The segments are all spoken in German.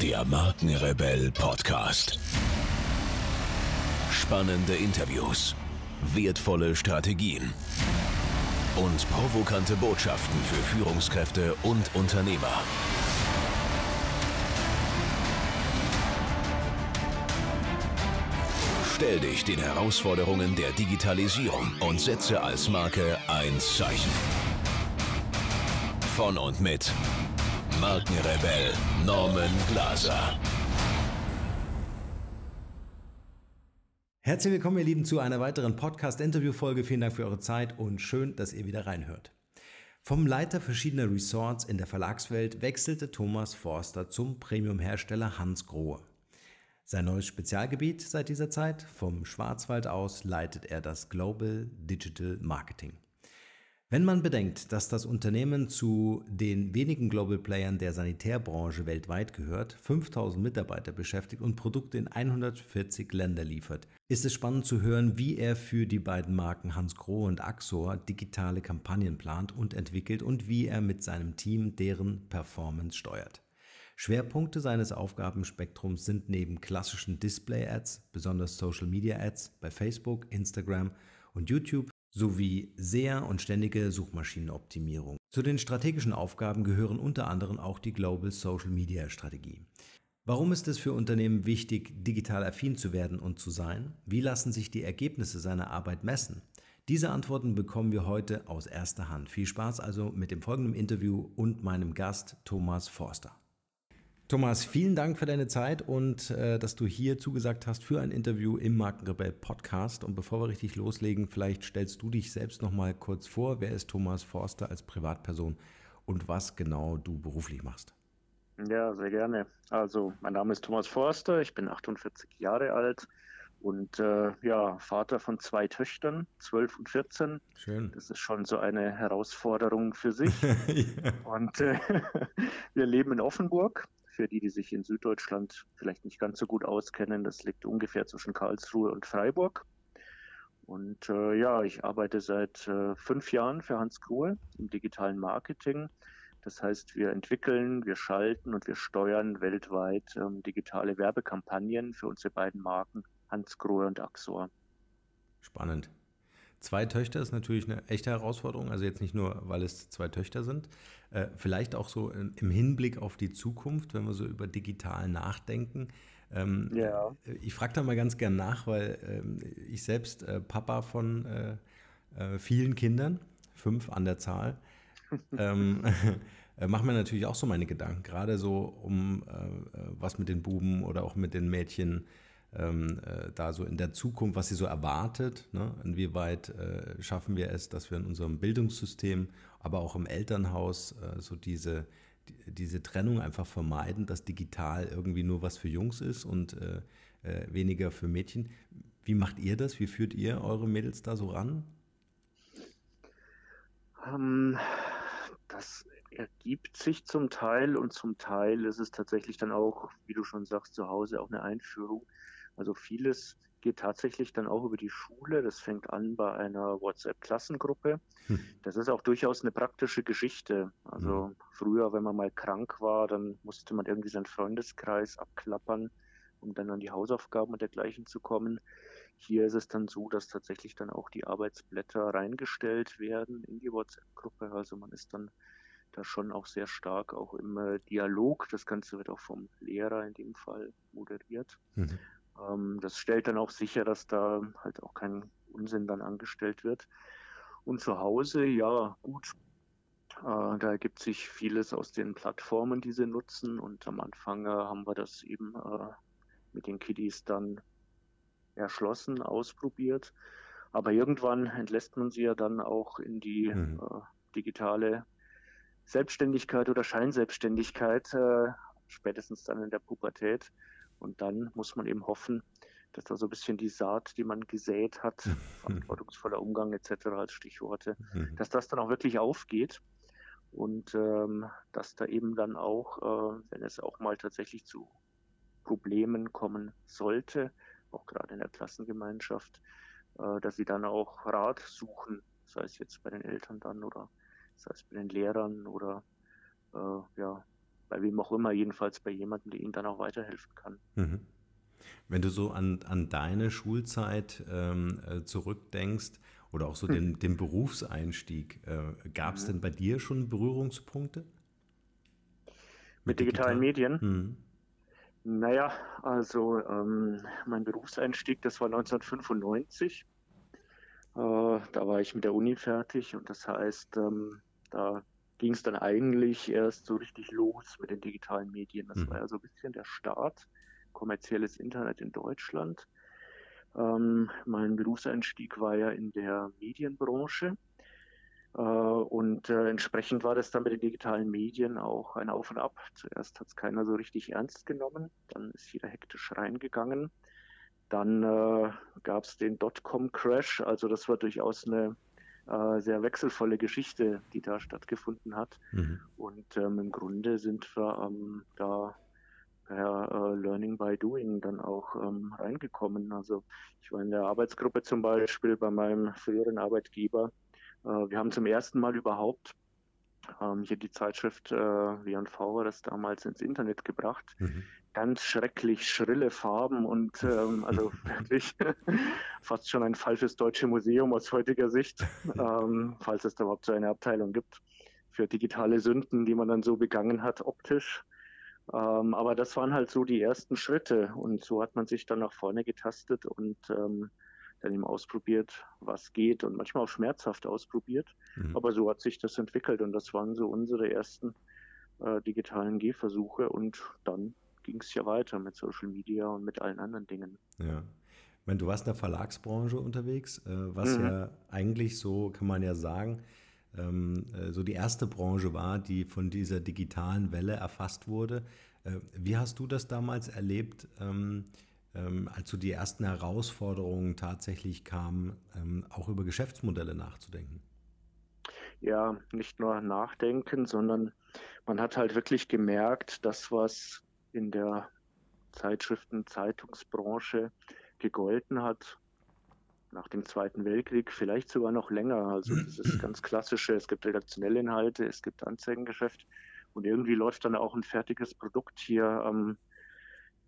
Der Markenrebell Podcast. Spannende Interviews, wertvolle Strategien und provokante Botschaften für Führungskräfte und Unternehmer. Stell dich den Herausforderungen der Digitalisierung und setze als Marke ein Zeichen. Von und mit Markenrebell Norman Glaser. Herzlich willkommen, ihr Lieben, zu einer weiteren Podcast-Interview-Folge. Vielen Dank für eure Zeit und schön, dass ihr wieder reinhört. Vom Leiter verschiedener Resorts in der Verlagswelt wechselte Thomas Forster zum Premium-Hersteller Hans Grohe. Sein neues Spezialgebiet seit dieser Zeit, vom Schwarzwald aus, leitet er das Global Digital Marketing. Wenn man bedenkt, dass das Unternehmen zu den wenigen Global Playern der Sanitärbranche weltweit gehört, 5000 Mitarbeiter beschäftigt und Produkte in 140 Länder liefert, ist es spannend zu hören, wie er für die beiden Marken Hans Grohe und Axor digitale Kampagnen plant und entwickelt und wie er mit seinem Team deren Performance steuert. Schwerpunkte seines Aufgabenspektrums sind neben klassischen Display-Ads, besonders Social-Media-Ads bei Facebook, Instagram und YouTube sowie SEA und ständige Suchmaschinenoptimierung. Zu den strategischen Aufgaben gehören unter anderem auch die Global Social Media Strategie. Warum ist es für Unternehmen wichtig, digital affin zu werden und zu sein? Wie lassen sich die Ergebnisse seiner Arbeit messen? Diese Antworten bekommen wir heute aus erster Hand. Viel Spaß also mit dem folgenden Interview und meinem Gast Thomas Forster. Thomas, vielen Dank für deine Zeit und äh, dass du hier zugesagt hast für ein Interview im Markenrebell Podcast. Und bevor wir richtig loslegen, vielleicht stellst du dich selbst noch mal kurz vor. Wer ist Thomas Forster als Privatperson und was genau du beruflich machst? Ja, sehr gerne. Also, mein Name ist Thomas Forster, ich bin 48 Jahre alt und äh, ja, Vater von zwei Töchtern, 12 und 14. Schön. Das ist schon so eine Herausforderung für sich. ja. Und äh, wir leben in Offenburg für die, die sich in Süddeutschland vielleicht nicht ganz so gut auskennen, das liegt ungefähr zwischen Karlsruhe und Freiburg. Und äh, ja, ich arbeite seit äh, fünf Jahren für Hans Grohe im digitalen Marketing. Das heißt, wir entwickeln, wir schalten und wir steuern weltweit ähm, digitale Werbekampagnen für unsere beiden Marken Hans Grohe und Axor. Spannend. Zwei Töchter ist natürlich eine echte Herausforderung, also jetzt nicht nur, weil es zwei Töchter sind, äh, vielleicht auch so im Hinblick auf die Zukunft, wenn wir so über digital nachdenken. Ähm, ja. Äh, ich frage da mal ganz gern nach, weil ähm, ich selbst äh, Papa von äh, äh vielen Kindern, fünf an der Zahl, ähm, äh, mache mir natürlich auch so meine Gedanken, gerade so um was mit den Buben oder auch mit den Mädchen ähm, äh, da so in der Zukunft, was sie so erwartet. Ne? Inwieweit äh, schaffen wir es, dass wir in unserem Bildungssystem, aber auch im Elternhaus äh, so diese, die, diese Trennung einfach vermeiden, dass digital irgendwie nur was für Jungs ist und äh, äh, weniger für Mädchen. Wie macht ihr das? Wie führt ihr eure Mädels da so ran? Um, ähm, das ergibt sich zum Teil und zum Teil ist es tatsächlich dann auch, wie du schon sagst, zu Hause auch eine Einführung. Also vieles geht tatsächlich dann auch über die Schule. Das fängt an bei einer WhatsApp-Klassengruppe. Hm. Das ist auch durchaus eine praktische Geschichte. Also hm. früher, wenn man mal krank war, dann musste man irgendwie seinen Freundeskreis abklappern, um dann an die Hausaufgaben und dergleichen zu kommen. Hier ist es dann so, dass tatsächlich dann auch die Arbeitsblätter reingestellt werden in die WhatsApp-Gruppe. Also man ist dann da schon auch sehr stark auch im äh, Dialog. Das Ganze wird auch vom Lehrer in dem Fall moderiert. Mhm. Ähm, das stellt dann auch sicher, dass da halt auch kein Unsinn dann angestellt wird. Und zu Hause, ja, gut, äh, da ergibt sich vieles aus den Plattformen, die sie nutzen. Und am Anfang äh, haben wir das eben äh, mit den Kiddies dann erschlossen, ausprobiert. Aber irgendwann entlässt man sie ja dann auch in die mhm. äh, digitale Selbstständigkeit oder Scheinselbstständigkeit, äh, spätestens dann in der Pubertät. Und dann muss man eben hoffen, dass da so ein bisschen die Saat, die man gesät hat, verantwortungsvoller Umgang etc. als Stichworte, mhm. dass das dann auch wirklich aufgeht und ähm, dass da eben dann auch, äh, wenn es auch mal tatsächlich zu Problemen kommen sollte, auch gerade in der Klassengemeinschaft, äh, dass sie dann auch Rat suchen, sei es jetzt bei den Eltern dann oder sei es bei den Lehrern oder äh, ja, bei wem auch immer, jedenfalls bei jemandem, der ihnen dann auch weiterhelfen kann. Mhm. Wenn du so an, an deine Schulzeit ähm, äh, zurückdenkst oder auch so hm. den, den Berufseinstieg, äh, gab es mhm. denn bei dir schon Berührungspunkte? Mit, Mit digitalen digital? Medien? Mhm. Naja, also ähm, mein Berufseinstieg, das war 1995. Äh, da war ich mit der Uni fertig und das heißt, ähm, da ging es dann eigentlich erst so richtig los mit den digitalen Medien. Das mhm. war ja so ein bisschen der Start, kommerzielles Internet in Deutschland. Ähm, mein Berufseinstieg war ja in der Medienbranche. Äh, und äh, entsprechend war das dann mit den digitalen Medien auch ein Auf und Ab. Zuerst hat es keiner so richtig ernst genommen, dann ist jeder hektisch reingegangen. Dann äh, gab es den Dotcom-Crash, also das war durchaus eine äh, sehr wechselvolle Geschichte, die da stattgefunden hat. Mhm. Und ähm, im Grunde sind wir ähm, da per äh, Learning by Doing dann auch ähm, reingekommen. Also ich war in der Arbeitsgruppe zum Beispiel bei meinem früheren Arbeitgeber äh, wir haben zum ersten Mal überhaupt ähm, hier die Zeitschrift äh, W&V war das damals ins Internet gebracht. Mhm. Ganz schrecklich schrille Farben und ähm, also wirklich fast schon ein falsches deutsche Museum aus heutiger Sicht, ähm, falls es da überhaupt so eine Abteilung gibt für digitale Sünden, die man dann so begangen hat optisch. Ähm, aber das waren halt so die ersten Schritte und so hat man sich dann nach vorne getastet und ähm, dann eben ausprobiert, was geht und manchmal auch schmerzhaft ausprobiert. Mhm. Aber so hat sich das entwickelt und das waren so unsere ersten äh, digitalen Gehversuche und dann ging es ja weiter mit Social Media und mit allen anderen Dingen. Ja. Ich meine, du warst in der Verlagsbranche unterwegs, äh, was mhm. ja eigentlich so, kann man ja sagen, ähm, äh, so die erste Branche war, die von dieser digitalen Welle erfasst wurde. Äh, wie hast du das damals erlebt? Ähm, ähm, als so die ersten Herausforderungen tatsächlich kamen, auch über Geschäftsmodelle nachzudenken? Ja, nicht nur nachdenken, sondern man hat halt wirklich gemerkt, dass was in der Zeitschriften, Zeitungsbranche gegolten hat, nach dem Zweiten Weltkrieg, vielleicht sogar noch länger. Also dieses ganz klassische, es gibt redaktionelle Inhalte, es gibt Anzeigengeschäft und irgendwie läuft dann auch ein fertiges Produkt hier ähm,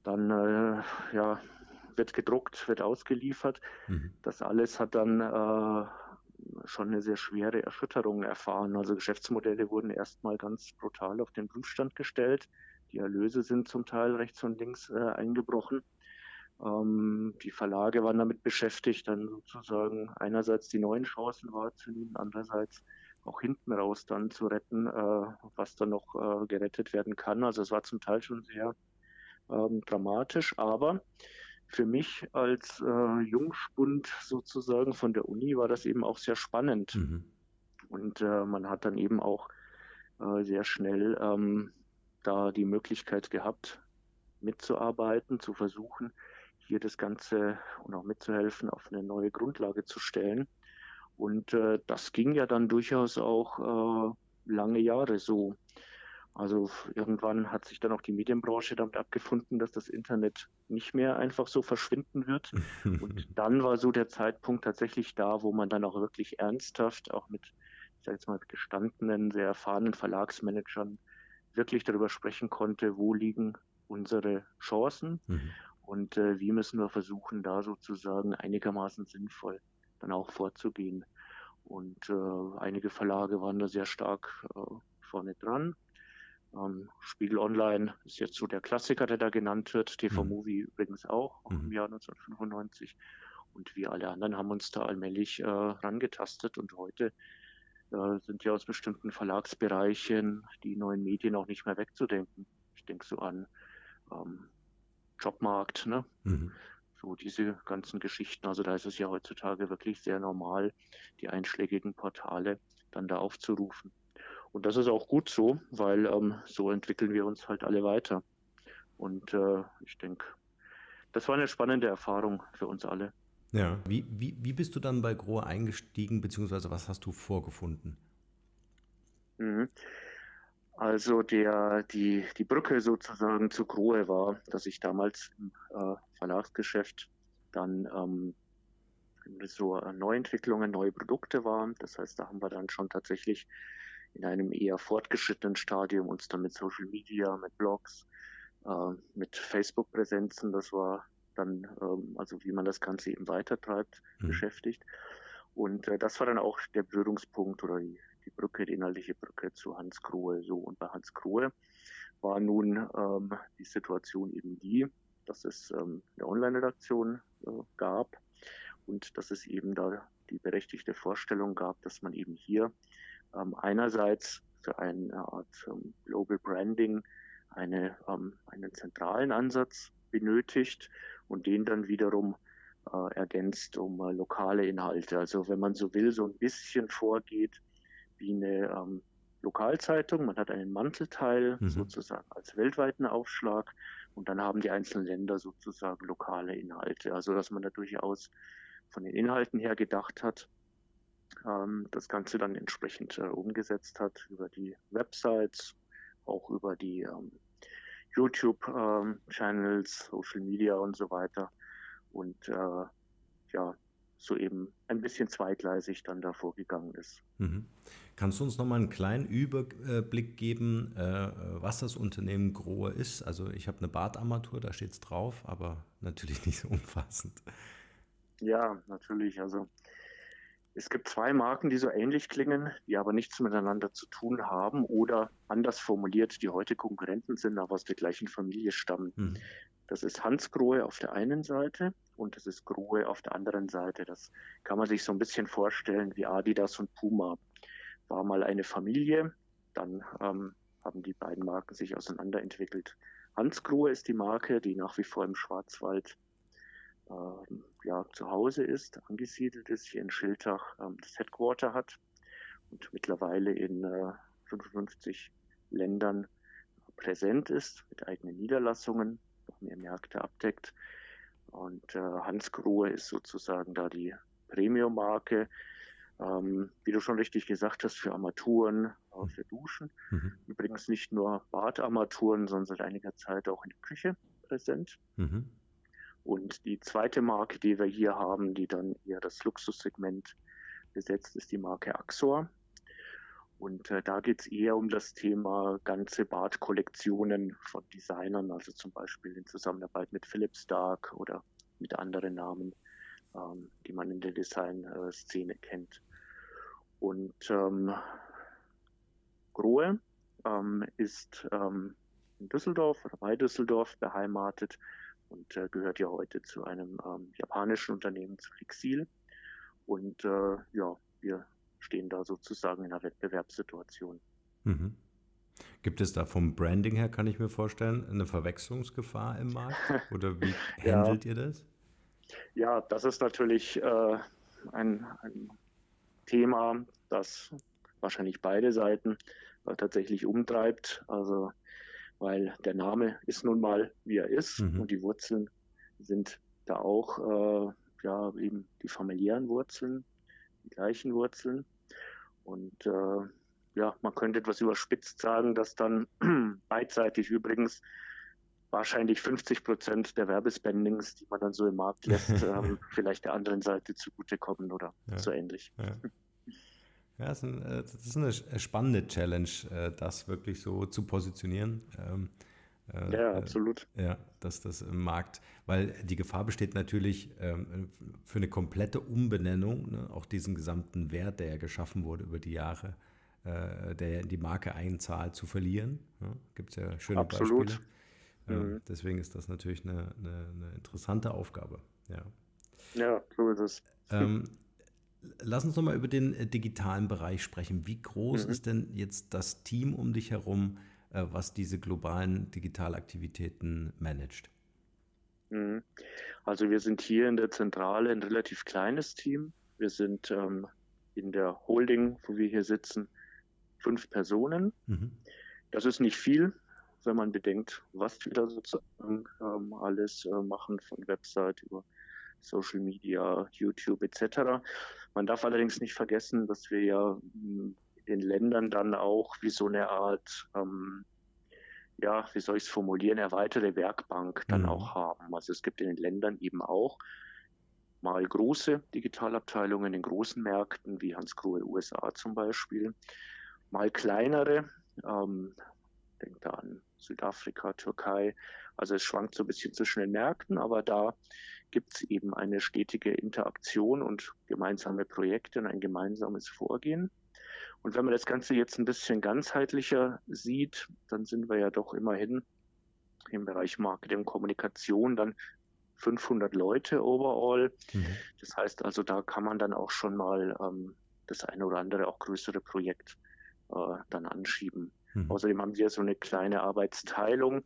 dann äh, ja, wird gedruckt, wird ausgeliefert. Mhm. Das alles hat dann äh, schon eine sehr schwere Erschütterung erfahren. Also Geschäftsmodelle wurden erstmal ganz brutal auf den Prüfstand gestellt. Die Erlöse sind zum Teil rechts und links äh, eingebrochen. Ähm, die Verlage waren damit beschäftigt, dann sozusagen einerseits die neuen Chancen wahrzunehmen, andererseits auch hinten raus dann zu retten, äh, was dann noch äh, gerettet werden kann. Also es war zum Teil schon sehr ähm, dramatisch, aber für mich als äh, Jungspund sozusagen von der Uni war das eben auch sehr spannend. Mhm. Und äh, man hat dann eben auch äh, sehr schnell ähm, da die Möglichkeit gehabt, mitzuarbeiten, zu versuchen, hier das Ganze und auch mitzuhelfen, auf eine neue Grundlage zu stellen. Und äh, das ging ja dann durchaus auch äh, lange Jahre so. Also irgendwann hat sich dann auch die Medienbranche damit abgefunden, dass das Internet nicht mehr einfach so verschwinden wird. Und dann war so der Zeitpunkt tatsächlich da, wo man dann auch wirklich ernsthaft, auch mit, ich sage jetzt mal, gestandenen, sehr erfahrenen Verlagsmanagern wirklich darüber sprechen konnte, wo liegen unsere Chancen mhm. und äh, wie müssen wir versuchen, da sozusagen einigermaßen sinnvoll dann auch vorzugehen. Und äh, einige Verlage waren da sehr stark äh, vorne dran. Ähm, Spiegel Online ist jetzt so der Klassiker, der da genannt wird. TV mhm. Movie übrigens auch, mhm. im Jahr 1995. Und wir alle anderen haben uns da allmählich äh, rangetastet und heute sind ja aus bestimmten Verlagsbereichen die neuen Medien auch nicht mehr wegzudenken. Ich denke so an ähm, Jobmarkt, ne? Mhm. So diese ganzen Geschichten. Also da ist es ja heutzutage wirklich sehr normal, die einschlägigen Portale dann da aufzurufen. Und das ist auch gut so, weil ähm, so entwickeln wir uns halt alle weiter. Und äh, ich denke, das war eine spannende Erfahrung für uns alle. Ja. Wie, wie, wie bist du dann bei Grohe eingestiegen, beziehungsweise was hast du vorgefunden? Mhm. Also der, die, die Brücke sozusagen zu Grohe war, dass ich damals im äh, Verlagsgeschäft dann ähm, so Neuentwicklungen, neue Produkte waren. Das heißt, da haben wir dann schon tatsächlich in einem eher fortgeschrittenen Stadium uns dann mit Social Media, mit Blogs, äh, mit Facebook-Präsenzen, das war dann, ähm, also wie man das Ganze eben weitertreibt, mhm. beschäftigt. Und äh, das war dann auch der Berührungspunkt oder die, die Brücke, die inhaltliche Brücke zu Hans Krohe. So und bei Hans Krohe war nun ähm, die Situation eben die, dass es ähm, eine Online-Redaktion äh, gab und dass es eben da die berechtigte Vorstellung gab, dass man eben hier ähm, einerseits für eine Art ähm, Global Branding eine, ähm, einen zentralen Ansatz benötigt und den dann wiederum äh, ergänzt um äh, lokale Inhalte. Also wenn man so will, so ein bisschen vorgeht wie eine ähm, Lokalzeitung. Man hat einen Mantelteil mhm. sozusagen als weltweiten Aufschlag und dann haben die einzelnen Länder sozusagen lokale Inhalte. Also dass man da durchaus von den Inhalten her gedacht hat, ähm, das Ganze dann entsprechend äh, umgesetzt hat über die Websites, auch über die ähm, YouTube-Channels, ähm, Social Media und so weiter. Und äh, ja, so eben ein bisschen zweigleisig dann da vorgegangen ist. Mhm. Kannst du uns nochmal einen kleinen Überblick geben, äh, was das Unternehmen Grohe ist? Also ich habe eine Badarmatur, da steht es drauf, aber natürlich nicht so umfassend. Ja, natürlich. Also es gibt zwei Marken, die so ähnlich klingen, die aber nichts miteinander zu tun haben oder anders formuliert, die heute Konkurrenten sind, aber aus der gleichen Familie stammen. Mhm. Das ist Hans Grohe auf der einen Seite und das ist Grohe auf der anderen Seite. Das kann man sich so ein bisschen vorstellen wie Adidas und Puma. War mal eine Familie, dann ähm, haben die beiden Marken sich auseinanderentwickelt. Hans Grohe ist die Marke, die nach wie vor im Schwarzwald ja, zu Hause ist, angesiedelt ist, hier in Schiltach ähm, das Headquarter hat und mittlerweile in äh, 55 Ländern präsent ist, mit eigenen Niederlassungen, noch mehr Märkte abdeckt. Und äh, Hans Grohe ist sozusagen da die Premium-Marke, ähm, wie du schon richtig gesagt hast, für Armaturen, äh, für Duschen. Mhm. Übrigens nicht nur Badarmaturen, sondern seit einiger Zeit auch in der Küche präsent. Mhm. Und die zweite Marke, die wir hier haben, die dann eher das Luxussegment besetzt, ist die Marke Axor. Und äh, da geht es eher um das Thema ganze Badkollektionen von Designern, also zum Beispiel in Zusammenarbeit mit Philip Stark oder mit anderen Namen, ähm, die man in der Design-Szene kennt. Und ähm, Grohe ähm, ist ähm, in Düsseldorf oder bei Düsseldorf beheimatet und äh, gehört ja heute zu einem ähm, japanischen Unternehmen, zu Fixil. Und äh, ja, wir stehen da sozusagen in einer Wettbewerbssituation. Mhm. Gibt es da vom Branding her, kann ich mir vorstellen, eine Verwechslungsgefahr im Markt? Oder wie handelt ja. ihr das? Ja, das ist natürlich äh, ein, ein, Thema, das wahrscheinlich beide Seiten äh, tatsächlich umtreibt. Also weil der Name ist nun mal, wie er ist mhm. und die Wurzeln sind da auch äh, ja eben die familiären Wurzeln, die gleichen Wurzeln und äh, ja, man könnte etwas überspitzt sagen, dass dann beidseitig übrigens wahrscheinlich 50 Prozent der Werbespendings, die man dann so im Markt lässt, ähm, vielleicht der anderen Seite zugutekommen oder ja. so ähnlich. Ja. Ja, das ist, ein, äh, das ist eine spannende Challenge, äh, das wirklich so zu positionieren. Ähm, äh, ja, absolut. Ja, dass das im Markt, weil die Gefahr besteht natürlich ähm, für eine komplette Umbenennung, ne, auch diesen gesamten Wert, der ja geschaffen wurde über die Jahre, der in die Marke einzahlt, zu verlieren. Gibt es ja schöne absolut. Beispiele. Ähm, mhm. Deswegen ist das natürlich eine, eine, eine, interessante Aufgabe. Ja, ja so ist es. Ähm, Lass uns nochmal über den äh, digitalen Bereich sprechen. Wie groß mhm. ist denn jetzt das Team um dich herum, äh, was diese globalen Digitalaktivitäten managt? Mhm. Also wir sind hier in der Zentrale ein relativ kleines Team. Wir sind ähm, in der Holding, wo wir hier sitzen, fünf Personen. Mhm. Das ist nicht viel, wenn man bedenkt, was wir da sozusagen ähm, alles äh, machen, von Website über Social Media, YouTube etc. Man darf allerdings nicht vergessen, dass wir ja hm, in den Ländern dann auch wie so eine Art, ähm, ja, wie soll ich es formulieren, erweiterte Werkbank dann mhm. auch haben. Also es gibt in den Ländern eben auch mal große Digitalabteilungen in großen Märkten wie Hans Grohe USA zum Beispiel. mal kleinere. Ähm, denkt da an Südafrika, Türkei. Also es schwankt so ein bisschen zwischen den Märkten, aber da gibt es eben eine stetige Interaktion und gemeinsame Projekte und ein gemeinsames Vorgehen. Und wenn man das Ganze jetzt ein bisschen ganzheitlicher sieht, dann sind wir ja doch immerhin im Bereich Marketing und Kommunikation dann 500 Leute overall. Mhm. Das heißt also, da kann man dann auch schon mal ähm, das eine oder andere auch größere Projekt äh, dann anschieben. Mhm. Außerdem haben wir so eine kleine Arbeitsteilung.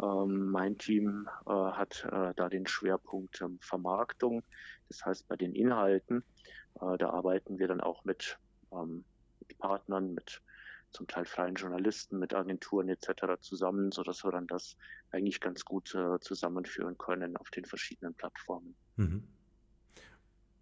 Ähm, mein Team äh, hat äh, da den Schwerpunkt ähm, Vermarktung. Das heißt, bei den Inhalten, äh, da arbeiten wir dann auch mit, ähm, mit Partnern, mit zum Teil freien Journalisten, mit Agenturen etc. zusammen, sodass wir dann das eigentlich ganz gut äh, zusammenführen können auf den verschiedenen Plattformen. Mhm.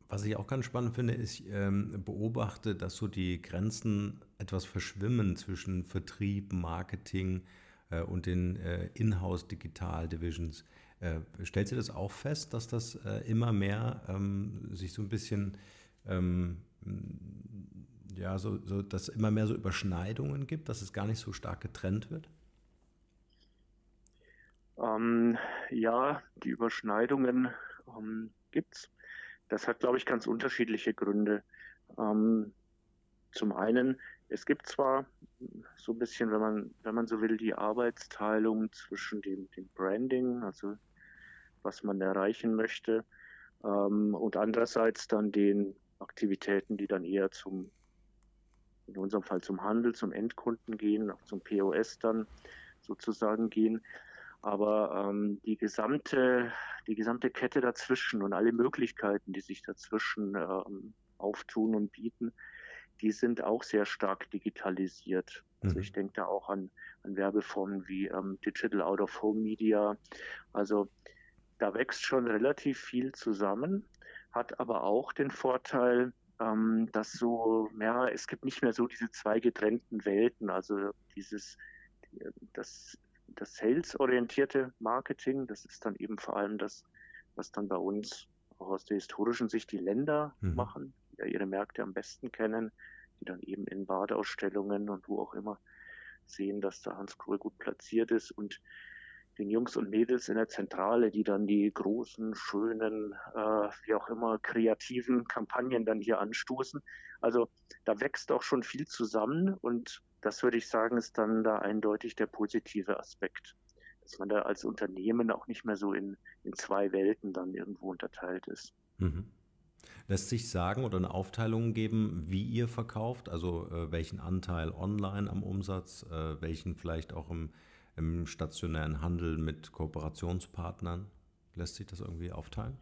Was ich auch ganz spannend finde, ist, ähm, beobachte, dass so die Grenzen etwas verschwimmen zwischen Vertrieb, Marketing äh, und den äh, Inhouse Digital Divisions. Äh, stellt ihr das auch fest, dass das äh, immer mehr ähm, sich so ein bisschen, ähm, ja, so, so, dass immer mehr so Überschneidungen gibt, dass es gar nicht so stark getrennt wird? Ähm, ja, die Überschneidungen ähm, gibt es. Das hat, glaube ich, ganz unterschiedliche Gründe. Ähm, zum einen, es gibt zwar so ein bisschen, wenn man, wenn man so will, die Arbeitsteilung zwischen dem, dem Branding, also was man erreichen möchte, ähm, und andererseits dann den Aktivitäten, die dann eher zum, in unserem Fall zum Handel, zum Endkunden gehen, auch zum POS dann sozusagen gehen. Aber ähm, die gesamte, die gesamte Kette dazwischen und alle Möglichkeiten, die sich dazwischen ähm, auftun und bieten, die sind auch sehr stark digitalisiert. Also mhm. ich denke da auch an, an Werbeformen wie ähm, Digital Out of Home Media. Also da wächst schon relativ viel zusammen, hat aber auch den Vorteil, ähm, dass so, ja, es gibt nicht mehr so diese zwei getrennten Welten. Also dieses, das das sales-orientierte Marketing, das ist dann eben vor allem das, was dann bei uns auch aus der historischen Sicht die Länder mhm. machen, ihre Märkte am besten kennen, die dann eben in Badeausstellungen und wo auch immer sehen, dass da Hans Kroll gut platziert ist und den Jungs und Mädels in der Zentrale, die dann die großen, schönen, äh, wie auch immer, kreativen Kampagnen dann hier anstoßen. Also da wächst auch schon viel zusammen und das würde ich sagen, ist dann da eindeutig der positive Aspekt, dass man da als Unternehmen auch nicht mehr so in, in zwei Welten dann irgendwo unterteilt ist. Mhm. Lässt sich sagen oder eine Aufteilung geben, wie ihr verkauft, also äh, welchen Anteil online am Umsatz, äh, welchen vielleicht auch im, im stationären Handel mit Kooperationspartnern? Lässt sich das irgendwie aufteilen?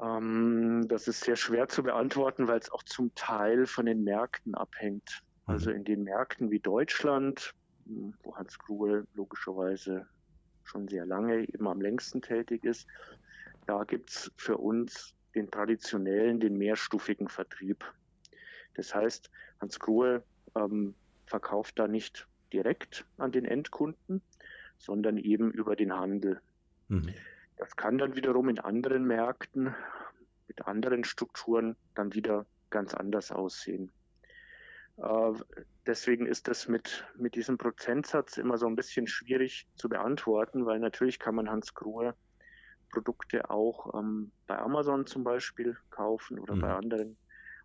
Ähm, das ist sehr schwer zu beantworten, weil es auch zum Teil von den Märkten abhängt. Also mhm. in den Märkten wie Deutschland, wo Hans Krugel logischerweise schon sehr lange, eben am längsten tätig ist, da gibt es für uns den traditionellen, den mehrstufigen Vertrieb. Das heißt, Hans Krugel ähm, verkauft da nicht direkt an den Endkunden, sondern eben über den Handel. Mhm. Das kann dann wiederum in anderen Märkten mit anderen Strukturen dann wieder ganz anders aussehen. Äh, deswegen ist das mit, mit diesem Prozentsatz immer so ein bisschen schwierig zu beantworten, weil natürlich kann man Hans Grohe Produkte auch ähm, bei Amazon zum Beispiel kaufen oder mhm. bei anderen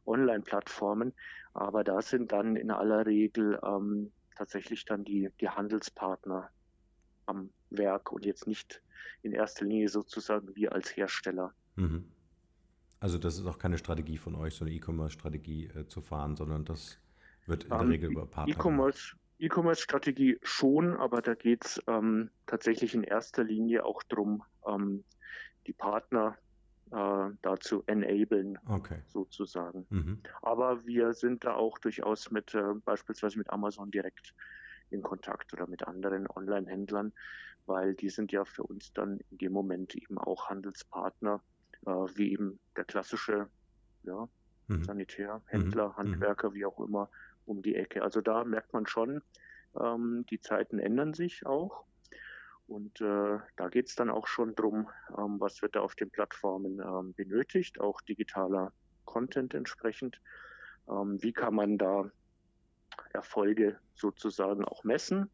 Online-Plattformen. Aber da sind dann in aller Regel ähm, tatsächlich dann die, die Handelspartner am Werk und jetzt nicht in erster Linie sozusagen wir als Hersteller. Mhm. Also das ist auch keine Strategie von euch, so eine E-Commerce-Strategie äh, zu fahren, sondern das wird in der um, Regel über Partner. E-Commerce E-Commerce-Strategie schon, aber da geht es ähm, tatsächlich in erster Linie auch darum, ähm, die Partner äh, dazu enablen, okay. sozusagen. Mhm. Aber wir sind da auch durchaus mit äh, beispielsweise mit Amazon direkt in Kontakt oder mit anderen Online-Händlern, weil die sind ja für uns dann in dem Moment eben auch Handelspartner, äh, wie eben der klassische ja, mhm. Sanitär, Händler, mhm. Handwerker, wie auch immer, um die Ecke. Also da merkt man schon, ähm, die Zeiten ändern sich auch. Und äh, da geht es dann auch schon drum, ähm, was wird da auf den Plattformen ähm, benötigt, auch digitaler Content entsprechend. Ähm, wie kann man da Erfolge sozusagen auch messen.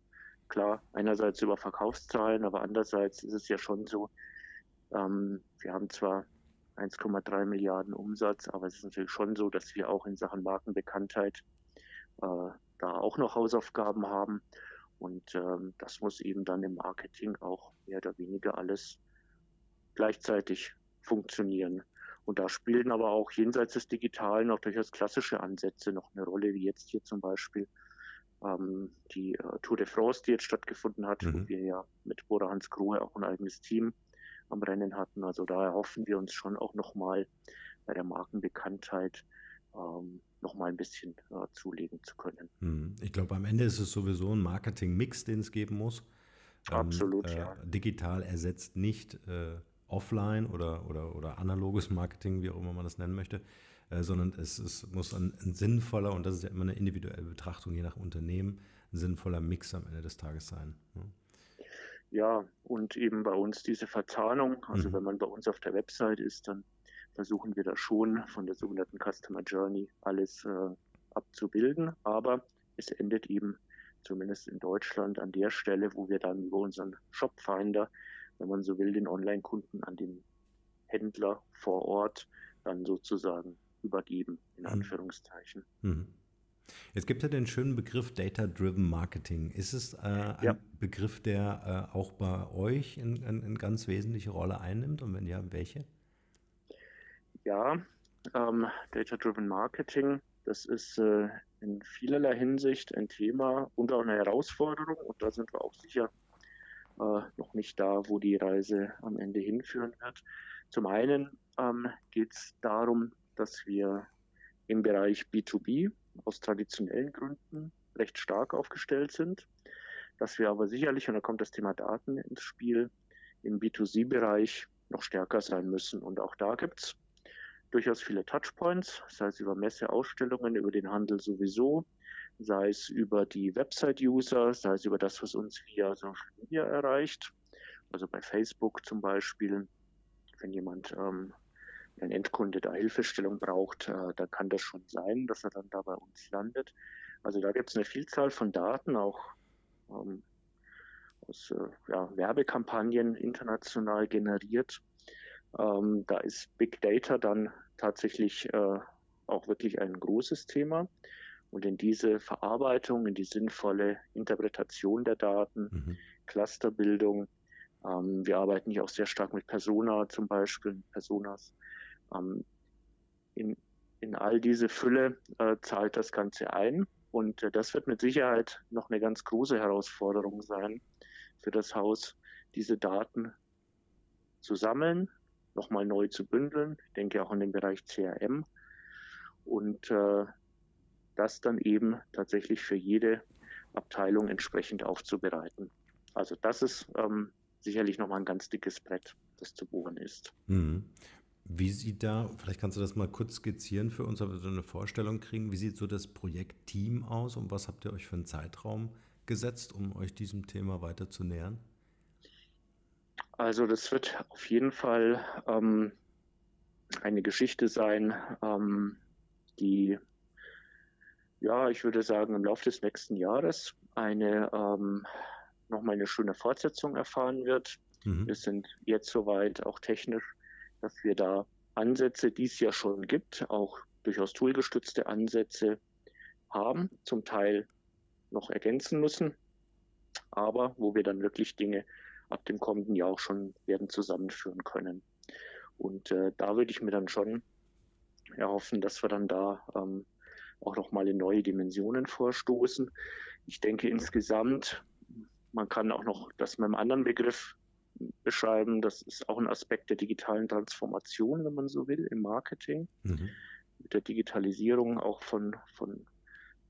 Klar, einerseits über Verkaufszahlen, aber andererseits ist es ja schon so, ähm, wir haben zwar 1,3 Milliarden Umsatz, aber es ist natürlich schon so, dass wir auch in Sachen Markenbekanntheit da auch noch Hausaufgaben haben. Und ähm, das muss eben dann im Marketing auch mehr oder weniger alles gleichzeitig funktionieren. Und da spielen aber auch jenseits des Digitalen auch durchaus klassische Ansätze noch eine Rolle, wie jetzt hier zum Beispiel ähm, die äh, Tour de France, die jetzt stattgefunden hat, mhm. wo wir ja mit Bora Hans Grohe auch ein eigenes Team am Rennen hatten. Also da erhoffen wir uns schon auch nochmal bei der Markenbekanntheit ähm, nochmal ein bisschen äh, zulegen zu können. Mhm. Ich glaube, am Ende ist es sowieso ein Marketing-Mix, den es geben muss. Ähm, Absolut, ähm, äh, ja. Digital ersetzt nicht äh, offline oder, oder, oder analoges Marketing, wie auch immer man das nennen möchte, äh, sondern es, es muss ein, ein, sinnvoller, und das ist ja immer eine individuelle Betrachtung, je nach Unternehmen, ein sinnvoller Mix am Ende des Tages sein. Ja, ja und eben bei uns diese Verzahnung, also mhm. wenn man bei uns auf der Website ist, dann versuchen wir da schon von der sogenannten Customer Journey alles äh, abzubilden, aber es endet eben zumindest in Deutschland an der Stelle, wo wir dann über unseren Shopfinder wenn man so will, den Online-Kunden an den Händler vor Ort dann sozusagen übergeben, in mhm. Anführungszeichen. Mhm. Es gibt ja den schönen Begriff Data-Driven Marketing. Ist es äh, ein ja. Begriff, der äh, auch bei euch eine in, in ganz wesentliche Rolle einnimmt? Und wenn ja, welche? Ja, ähm, Data-Driven Marketing, das ist äh, in vielerlei Hinsicht ein Thema und auch eine Herausforderung. Und da sind wir auch sicher äh, noch nicht da, wo die Reise am Ende hinführen wird. Zum einen ähm, geht es darum, dass wir im Bereich B2B aus traditionellen Gründen recht stark aufgestellt sind, dass wir aber sicherlich, und da kommt das Thema Daten ins Spiel, im B2C-Bereich noch stärker sein müssen. Und auch da gibt es durchaus viele Touchpoints, sei es über Messeausstellungen, über den Handel sowieso, sei es über die Website-User, sei es über das, was uns via Social Media erreicht. Also bei Facebook zum Beispiel, wenn jemand ähm, ein Endkunde da Hilfestellung braucht, äh, dann kann das schon sein, dass er dann da bei uns landet. Also da gibt es eine Vielzahl von Daten, auch ähm, aus äh, ja, Werbekampagnen international generiert. Ähm, da ist Big Data dann tatsächlich äh, auch wirklich ein großes Thema und in diese Verarbeitung, in die sinnvolle Interpretation der Daten, mhm. Clusterbildung. Ähm, wir arbeiten hier auch sehr stark mit Persona zum Beispiel, Personas. Ähm, in, in all diese Fülle äh, zahlt das Ganze ein. Und äh, das wird mit Sicherheit noch eine ganz große Herausforderung sein für das Haus, diese Daten zu sammeln, nochmal neu zu bündeln. Ich denke auch in dem Bereich CRM und äh, das dann eben tatsächlich für jede Abteilung entsprechend aufzubereiten. Also das ist ähm, sicherlich nochmal ein ganz dickes Brett, das zu bohren ist. Mhm. Wie sieht da, vielleicht kannst du das mal kurz skizzieren für uns, damit wir so eine Vorstellung kriegen, wie sieht so das Projektteam aus und was habt ihr euch für einen Zeitraum gesetzt, um euch diesem Thema weiter zu nähern? Also das wird auf jeden Fall ähm, eine Geschichte sein, ähm, die ja, ich würde sagen, im Laufe des nächsten Jahres eine ähm, nochmal eine schöne Fortsetzung erfahren wird. Mhm. Wir sind jetzt soweit auch technisch, dass wir da Ansätze, die es ja schon gibt, auch durchaus toolgestützte Ansätze haben, zum Teil noch ergänzen müssen, aber wo wir dann wirklich Dinge ab dem kommenden Jahr auch schon werden zusammenführen können. Und äh, da würde ich mir dann schon erhoffen, dass wir dann da ähm, auch nochmal in neue Dimensionen vorstoßen. Ich denke insgesamt, man kann auch noch das mit einem anderen Begriff beschreiben. Das ist auch ein Aspekt der digitalen Transformation, wenn man so will, im Marketing. Mhm. Mit der Digitalisierung auch von, von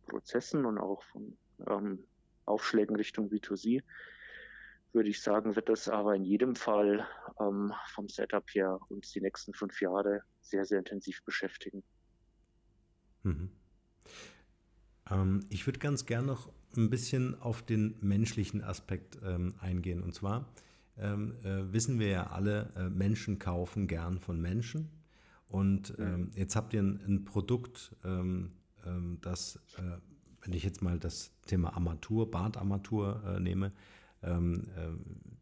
Prozessen und auch von ähm, Aufschlägen Richtung B2C, würde ich sagen, wird das aber in jedem Fall ähm, vom Setup her uns die nächsten fünf Jahre sehr, sehr intensiv beschäftigen. Mhm. Ähm, ich würde ganz gern noch ein bisschen auf den menschlichen Aspekt ähm, eingehen. Und zwar ähm, äh, wissen wir ja alle, äh, Menschen kaufen gern von Menschen. Und ähm, jetzt habt ihr ein, ein Produkt, ähm, ähm, das äh, wenn ich jetzt mal das Thema Armatur, Badarmatur äh, nehme,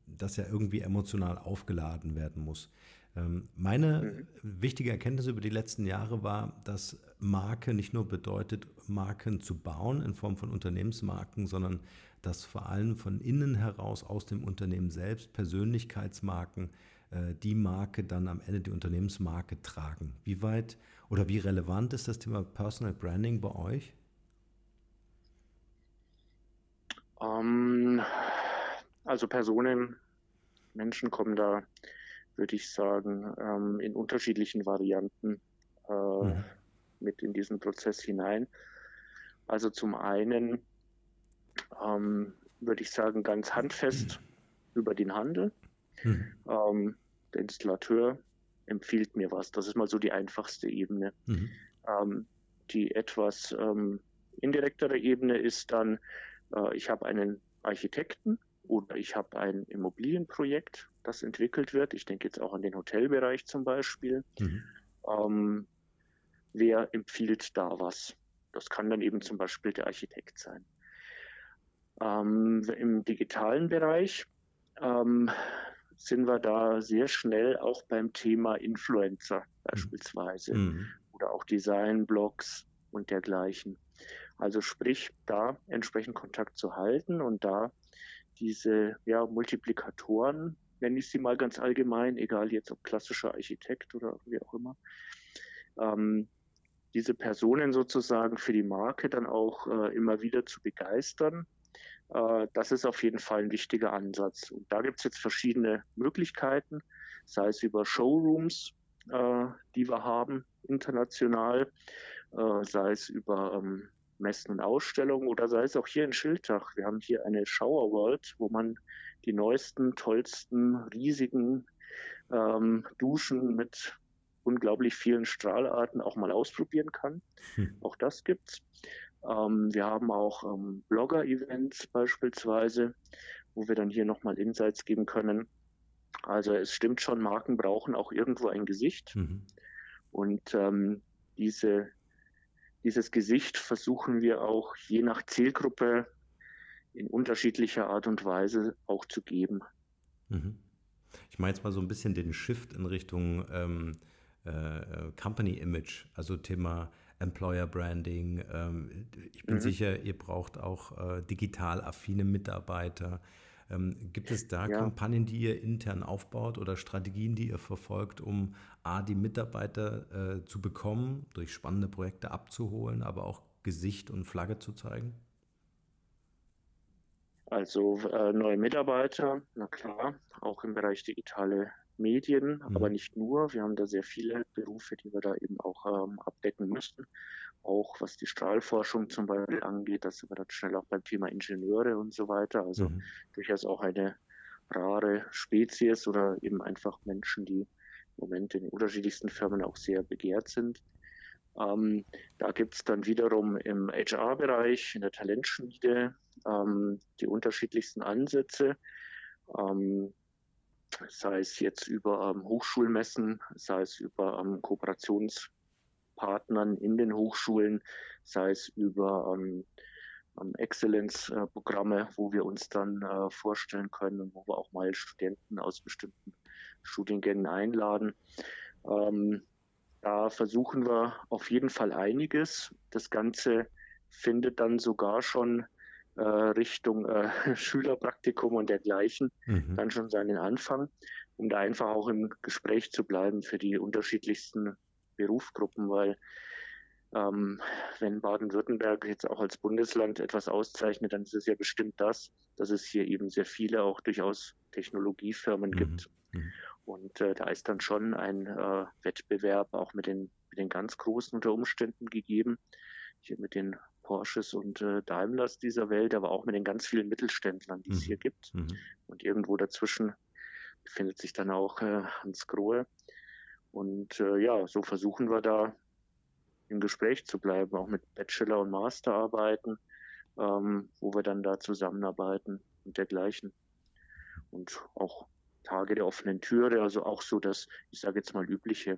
das ja irgendwie emotional aufgeladen werden muss. Ähm, meine mhm. wichtige Erkenntnis über die letzten Jahre war, dass Marke nicht nur bedeutet, Marken zu bauen in Form von Unternehmensmarken, sondern dass vor allem von innen heraus aus dem Unternehmen selbst Persönlichkeitsmarken äh, die Marke dann am Ende die Unternehmensmarke tragen. Wie weit oder wie relevant ist das Thema Personal Branding bei euch? Um, ähm, also Personen, Menschen kommen da würde ich sagen, ähm, in unterschiedlichen Varianten äh, mhm. mit in diesen Prozess hinein. Also zum einen ähm, würde ich sagen, ganz handfest mhm. über den Handel. Mhm. Ähm, der Installateur empfiehlt mir was. Das ist mal so die einfachste Ebene. Mhm. Ähm, die etwas ähm, indirektere Ebene ist dann, äh, ich habe einen Architekten oder ich habe ein Immobilienprojekt, das entwickelt wird. Ich denke jetzt auch an den Hotelbereich zum Beispiel. Mhm. Ähm, wer empfiehlt da was? Das kann dann eben zum Beispiel der Architekt sein. Ähm, Im digitalen Bereich ähm, sind wir da sehr schnell auch beim Thema Influencer beispielsweise mhm. oder auch Designblogs und dergleichen. Also sprich, da entsprechend Kontakt zu halten und da diese ja, Multiplikatoren nenne ich sie mal ganz allgemein, egal jetzt ob klassischer Architekt oder wie auch immer, ähm, diese Personen sozusagen für die Marke dann auch äh, immer wieder zu begeistern. Äh, das ist auf jeden Fall ein wichtiger Ansatz. Und da gibt es jetzt verschiedene Möglichkeiten, sei es über Showrooms, äh, die wir haben international, äh, sei es über ähm, Messen und Ausstellungen oder sei es auch hier in Schildach. Wir haben hier eine Shower World, wo man die neuesten, tollsten, riesigen ähm, Duschen mit unglaublich vielen Strahlarten auch mal ausprobieren kann. Hm. Auch das gibt's. Ähm, wir haben auch ähm, Blogger-Events beispielsweise, wo wir dann hier nochmal Insights geben können. Also es stimmt schon, Marken brauchen auch irgendwo ein Gesicht. Mhm. Und ähm, diese, dieses Gesicht versuchen wir auch je nach Zielgruppe in unterschiedlicher Art und Weise auch zu geben. Mhm. Ich meine jetzt mal so ein bisschen den Shift in Richtung ähm, äh, Company Image, also Thema Employer Branding. Ähm, ich bin mhm. sicher, ihr braucht auch äh, digital affine Mitarbeiter. Ähm, gibt es da ja. Kampagnen, die ihr intern aufbaut oder Strategien, die ihr verfolgt, um A, die Mitarbeiter äh, zu bekommen, durch spannende Projekte abzuholen, aber auch Gesicht und Flagge zu zeigen? Also äh, neue Mitarbeiter, na klar, auch im Bereich digitale Medien, mhm. aber nicht nur. Wir haben da sehr viele Berufe, die wir da eben auch ähm, abdecken müssen. Auch was die Strahlforschung zum Beispiel angeht, da sind wir dann schnell auch beim Thema Ingenieure und so weiter. Also mhm. durchaus auch eine rare Spezies oder eben einfach Menschen, die im Moment in den unterschiedlichsten Firmen auch sehr begehrt sind. Ähm, da gibt es dann wiederum im HR-Bereich, in der Talentschmiede, ähm, die unterschiedlichsten Ansätze, ähm, sei es jetzt über ähm, Hochschulmessen, sei es über ähm, Kooperationspartnern in den Hochschulen, sei es über ähm, Exzellenzprogramme, wo wir uns dann äh, vorstellen können und wo wir auch mal Studenten aus bestimmten Studiengängen einladen. Ähm, da versuchen wir auf jeden Fall einiges. Das Ganze findet dann sogar schon äh, Richtung äh, Schülerpraktikum und dergleichen mhm. dann schon seinen Anfang, um da einfach auch im Gespräch zu bleiben für die unterschiedlichsten Berufsgruppen, weil ähm, wenn Baden-Württemberg jetzt auch als Bundesland etwas auszeichnet, dann ist es ja bestimmt das, dass es hier eben sehr viele auch durchaus Technologiefirmen mhm. gibt. Mhm. Und äh, da ist dann schon ein äh, Wettbewerb auch mit den, mit den ganz Großen unter Umständen gegeben. Hier mit den Porsches und äh, Daimlers dieser Welt, aber auch mit den ganz vielen Mittelständlern, die es mhm. hier gibt. Mhm. Und irgendwo dazwischen befindet sich dann auch äh, Hans Grohe. Und äh, ja, so versuchen wir da im Gespräch zu bleiben, auch mit Bachelor- und Masterarbeiten, ähm, wo wir dann da zusammenarbeiten und dergleichen. Und auch Tage der offenen Türe, also auch so das, ich sage jetzt mal übliche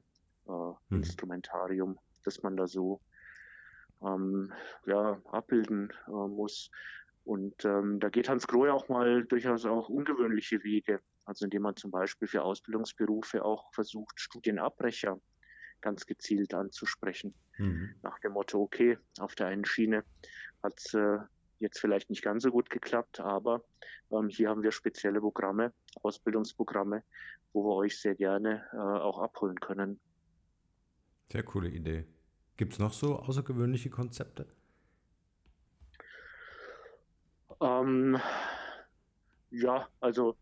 äh, mhm. Instrumentarium, dass man da so ähm, ja, abbilden äh, muss. Und ähm, da geht Hans Grohe auch mal durchaus auch ungewöhnliche Wege. Also indem man zum Beispiel für Ausbildungsberufe auch versucht, Studienabbrecher ganz gezielt anzusprechen. Mhm. Nach dem Motto, okay, auf der einen Schiene hat es äh, jetzt vielleicht nicht ganz so gut geklappt, aber ähm, hier haben wir spezielle Programme, Ausbildungsprogramme, wo wir euch sehr gerne äh, auch abholen können. Sehr coole Idee. Gibt es noch so außergewöhnliche Konzepte? Ähm, ja, also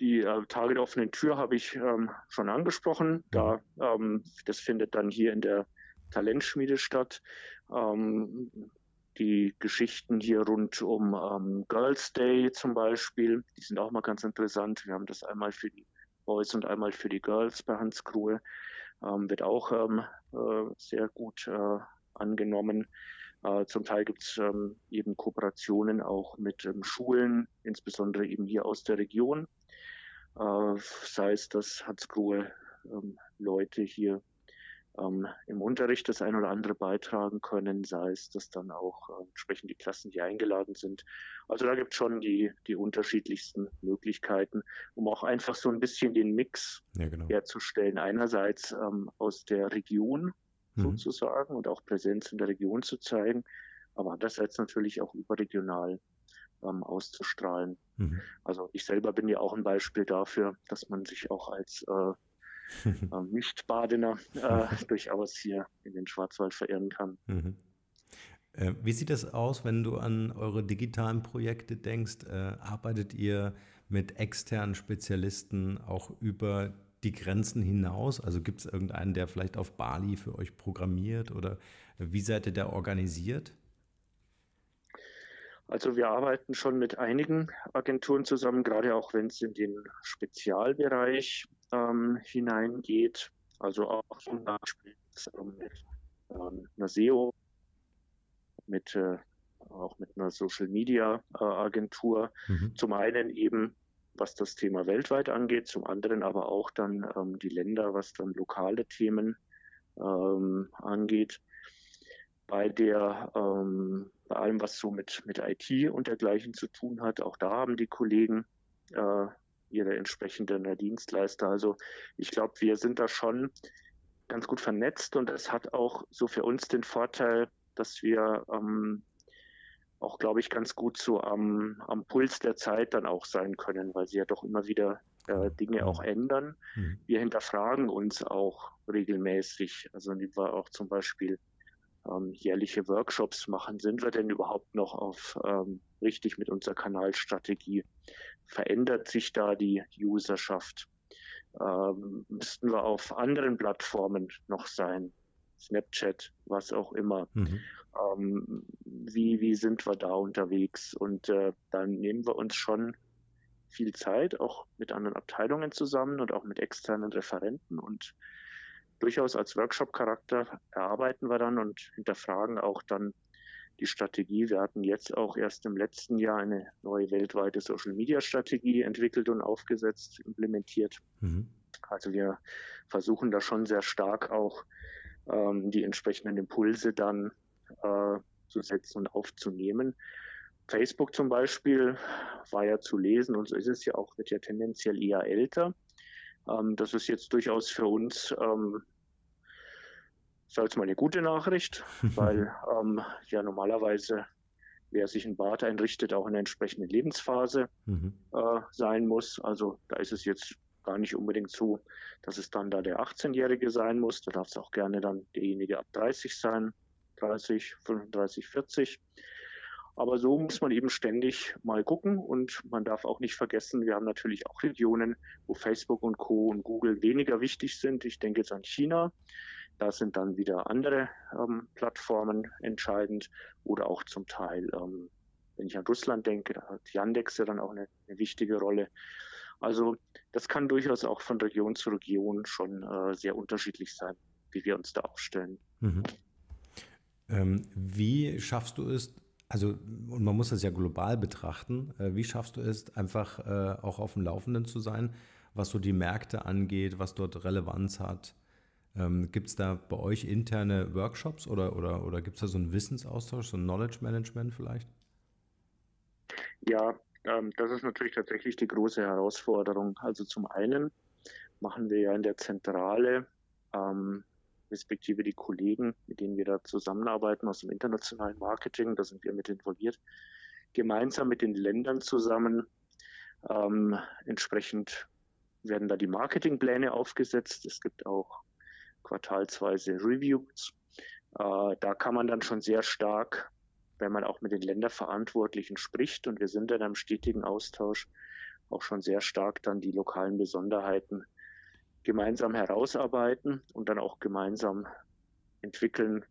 die äh, Tage der offenen Tür habe ich ähm, schon angesprochen. Da, ähm, das findet dann hier in der Talentschmiede statt. Ähm, die Geschichten hier rund um ähm, Girls Day zum Beispiel, die sind auch mal ganz interessant. Wir haben das einmal für die Boys und einmal für die Girls bei Hans Kruhe. Ähm, wird auch ähm, äh, sehr gut äh, angenommen. Äh, zum Teil gibt es ähm, eben Kooperationen auch mit ähm, Schulen, insbesondere eben hier aus der Region. Äh, sei es, dass Hans Kruhe ähm, Leute hier ähm, im Unterricht das ein oder andere beitragen können, sei es, dass dann auch äh, entsprechend die Klassen hier eingeladen sind. Also da gibt es schon die, die unterschiedlichsten Möglichkeiten, um auch einfach so ein bisschen den Mix ja, genau. herzustellen. Einerseits ähm, aus der Region mhm. sozusagen und auch Präsenz in der Region zu zeigen, aber andererseits natürlich auch überregional ähm, auszustrahlen. Mhm. Also ich selber bin ja auch ein Beispiel dafür, dass man sich auch als äh, äh, Nicht-Badener äh, durchaus hier in den Schwarzwald verirren kann. Mhm. Äh, wie sieht das aus, wenn du an eure digitalen Projekte denkst? Äh, arbeitet ihr mit externen Spezialisten auch über die Grenzen hinaus? Also gibt es irgendeinen, der vielleicht auf Bali für euch programmiert oder wie seid ihr da organisiert? Also wir arbeiten schon mit einigen Agenturen zusammen, gerade auch wenn es in den Spezialbereich ähm, hineingeht. Also auch zum Beispiel mit ähm, einer SEO, mit, äh, auch mit einer Social Media äh, Agentur. Mhm. Zum einen eben, was das Thema weltweit angeht, zum anderen aber auch dann ähm, die Länder, was dann lokale Themen ähm, angeht. Bei der, ähm, bei allem, was so mit, mit IT und dergleichen zu tun hat, auch da haben die Kollegen äh, ihre entsprechenden Dienstleister. Also ich glaube, wir sind da schon ganz gut vernetzt und es hat auch so für uns den Vorteil, dass wir ähm, auch, glaube ich, ganz gut so am, am Puls der Zeit dann auch sein können, weil sie ja doch immer wieder äh, Dinge auch ändern. Mhm. Wir hinterfragen uns auch regelmäßig. Also die wir auch zum Beispiel ähm, jährliche Workshops machen. Sind wir denn überhaupt noch auf ähm, richtig mit unserer Kanalstrategie? Verändert sich da die Userschaft? Ähm, müssten wir auf anderen Plattformen noch sein? Snapchat, was auch immer. Mhm. Ähm, wie, wie sind wir da unterwegs? Und äh, dann nehmen wir uns schon viel Zeit, auch mit anderen Abteilungen zusammen und auch mit externen Referenten und durchaus als Workshop-Charakter erarbeiten wir dann und hinterfragen auch dann die Strategie. Wir hatten jetzt auch erst im letzten Jahr eine neue weltweite Social-Media-Strategie entwickelt und aufgesetzt, implementiert. Mhm. Also wir versuchen da schon sehr stark auch ähm, die entsprechenden Impulse dann äh, zu setzen und aufzunehmen. Facebook zum Beispiel war ja zu lesen und so ist es ja auch, wird ja tendenziell eher älter. Ähm, das ist jetzt durchaus für uns, ähm, sag ich mal, eine gute Nachricht, weil ähm, ja normalerweise, wer sich ein Bad einrichtet, auch in einer entsprechenden Lebensphase mhm. äh, sein muss. Also da ist es jetzt gar nicht unbedingt so, dass es dann da der 18-Jährige sein muss. Da darf es auch gerne dann derjenige ab 30 sein, 30, 35, 40. Aber so muss man eben ständig mal gucken und man darf auch nicht vergessen, wir haben natürlich auch Regionen, wo Facebook und Co. und Google weniger wichtig sind. Ich denke jetzt an China. Da sind dann wieder andere ähm, Plattformen entscheidend oder auch zum Teil, ähm, wenn ich an Russland denke, da hat Yandex ja dann auch eine, eine wichtige Rolle. Also das kann durchaus auch von Region zu Region schon äh, sehr unterschiedlich sein, wie wir uns da aufstellen. Mhm. Ähm, wie schaffst du es, also, und man muss das ja global betrachten. Äh, wie schaffst du es, einfach äh, auch auf dem Laufenden zu sein, was so die Märkte angeht, was dort Relevanz hat? Ähm, gibt es da bei euch interne Workshops oder, oder, oder gibt es da so einen Wissensaustausch, so ein Knowledge Management vielleicht? Ja, ähm, das ist natürlich tatsächlich die große Herausforderung. Also zum einen machen wir ja in der Zentrale, ähm, respektive die Kollegen, mit denen wir da zusammenarbeiten aus dem internationalen Marketing, da sind wir mit involviert, gemeinsam mit den Ländern zusammen. Ähm, entsprechend werden da die Marketingpläne aufgesetzt. Es gibt auch quartalsweise Reviews. Äh, da kann man dann schon sehr stark wenn man auch mit den Länderverantwortlichen spricht und wir sind in einem stetigen Austausch, auch schon sehr stark dann die lokalen Besonderheiten gemeinsam herausarbeiten und dann auch gemeinsam entwickeln,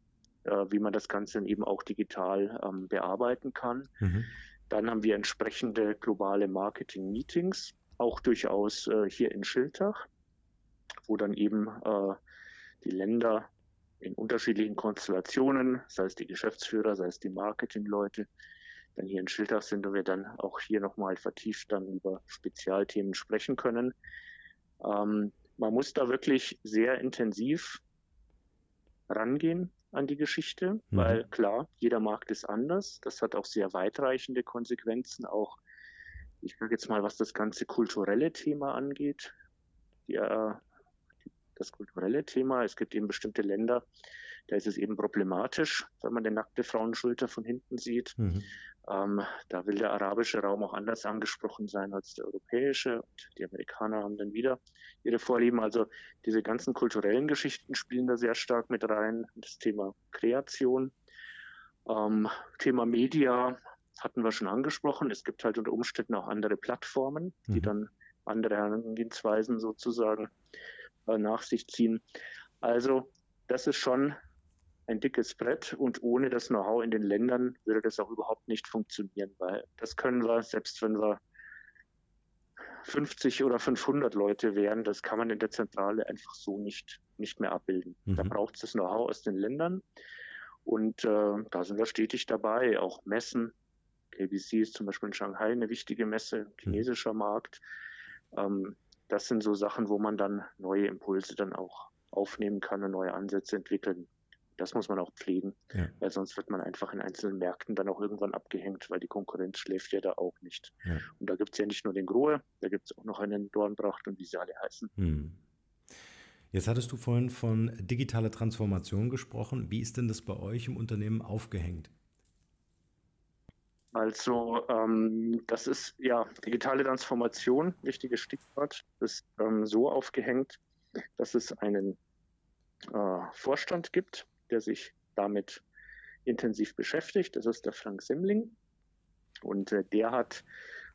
äh, wie man das Ganze dann eben auch digital ähm, bearbeiten kann. Mhm. Dann haben wir entsprechende globale Marketing-Meetings, auch durchaus äh, hier in Schiltach, wo dann eben äh, die Länder in unterschiedlichen Konstellationen, sei es die Geschäftsführer, sei es die Marketingleute, dann hier in Schiltach sind und wir dann auch hier nochmal vertieft dann über Spezialthemen sprechen können. Ähm, man muss da wirklich sehr intensiv rangehen an die Geschichte, mhm. weil klar, jeder Markt ist anders. Das hat auch sehr weitreichende Konsequenzen, auch ich sage jetzt mal, was das ganze kulturelle Thema angeht. Die, äh, das kulturelle Thema. Es gibt eben bestimmte Länder, da ist es eben problematisch, wenn man eine nackte Frauenschulter von hinten sieht. Mhm. Ähm, da will der arabische Raum auch anders angesprochen sein als der europäische. Und die Amerikaner haben dann wieder ihre Vorlieben. Also diese ganzen kulturellen Geschichten spielen da sehr stark mit rein. Das Thema Kreation. Ähm, Thema Media hatten wir schon angesprochen. Es gibt halt unter Umständen auch andere Plattformen, die mhm. dann andere Herangehensweisen sozusagen äh, nach sich ziehen. Also das ist schon ein dickes Brett und ohne das Know-how in den Ländern würde das auch überhaupt nicht funktionieren, weil das können wir, selbst wenn wir 50 oder 500 Leute wären, das kann man in der Zentrale einfach so nicht, nicht mehr abbilden. Mhm. Da braucht es das Know-how aus den Ländern und äh, da sind wir stetig dabei, auch Messen. KBC ist zum Beispiel in Shanghai eine wichtige Messe, chinesischer mhm. Markt. Ähm, das sind so Sachen, wo man dann neue Impulse dann auch aufnehmen kann und neue Ansätze entwickeln. Das muss man auch pflegen, ja. weil sonst wird man einfach in einzelnen Märkten dann auch irgendwann abgehängt, weil die Konkurrenz schläft ja da auch nicht. Ja. Und da gibt es ja nicht nur den Grohe, da gibt es auch noch einen Dornbracht und wie sie alle heißen. Hm. Jetzt hattest du vorhin von digitaler Transformation gesprochen. Wie ist denn das bei euch im Unternehmen aufgehängt? Also ähm, das ist ja digitale Transformation, wichtiges Stichwort, ist ähm, so aufgehängt, dass es einen äh, Vorstand gibt, der sich damit intensiv beschäftigt. Das ist der Frank Simmling. Und äh, der hat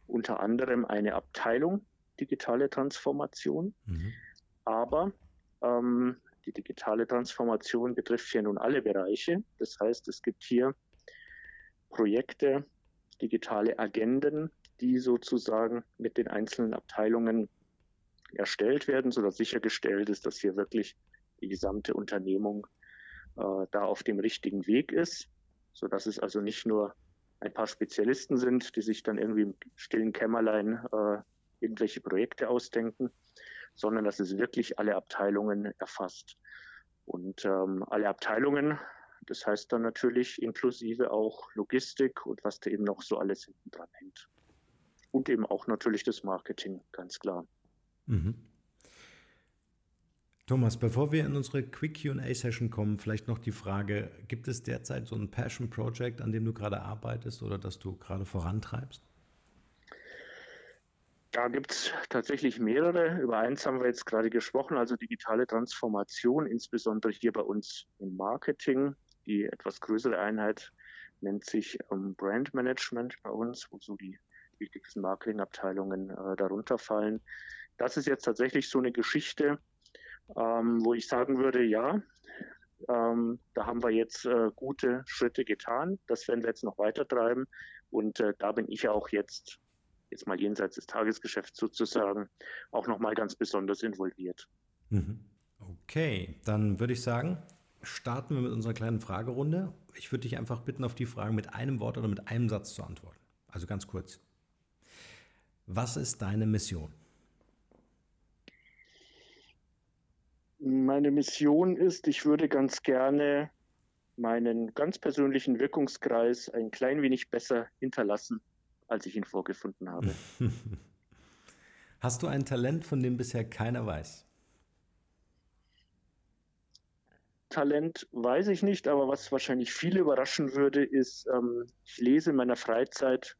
unter anderem eine Abteilung digitale Transformation. Mhm. Aber ähm, die digitale Transformation betrifft ja nun alle Bereiche. Das heißt, es gibt hier Projekte, digitale Agenden, die sozusagen mit den einzelnen Abteilungen erstellt werden, sodass sichergestellt ist, dass hier wirklich die gesamte Unternehmung äh, da auf dem richtigen Weg ist, sodass es also nicht nur ein paar Spezialisten sind, die sich dann irgendwie im stillen Kämmerlein äh, irgendwelche Projekte ausdenken, sondern dass es wirklich alle Abteilungen erfasst. Und ähm, alle Abteilungen das heißt dann natürlich inklusive auch Logistik und was da eben noch so alles hinten dran hängt. Und eben auch natürlich das Marketing, ganz klar. Mhm. Thomas, bevor wir in unsere Quick QA-Session kommen, vielleicht noch die Frage: Gibt es derzeit so ein Passion Project, an dem du gerade arbeitest oder das du gerade vorantreibst? Da gibt es tatsächlich mehrere. Über eins haben wir jetzt gerade gesprochen, also digitale Transformation, insbesondere hier bei uns im Marketing. Die etwas größere Einheit nennt sich ähm, Brand Management bei uns, wo so die wichtigsten Marketingabteilungen äh, darunter fallen. Das ist jetzt tatsächlich so eine Geschichte, ähm, wo ich sagen würde, ja, ähm, da haben wir jetzt äh, gute Schritte getan. Das werden wir jetzt noch weiter treiben. Und äh, da bin ich auch jetzt, jetzt mal jenseits des Tagesgeschäfts sozusagen, auch nochmal ganz besonders involviert. Mhm. Okay, dann würde ich sagen, starten wir mit unserer kleinen Fragerunde. Ich würde dich einfach bitten, auf die Fragen mit einem Wort oder mit einem Satz zu antworten. Also ganz kurz. Was ist deine Mission? Meine Mission ist, ich würde ganz gerne meinen ganz persönlichen Wirkungskreis ein klein wenig besser hinterlassen, als ich ihn vorgefunden habe. Hast du ein Talent, von dem bisher keiner weiß? Talent weiß ich nicht, aber was wahrscheinlich viele überraschen würde, ist, ähm, ich lese in meiner Freizeit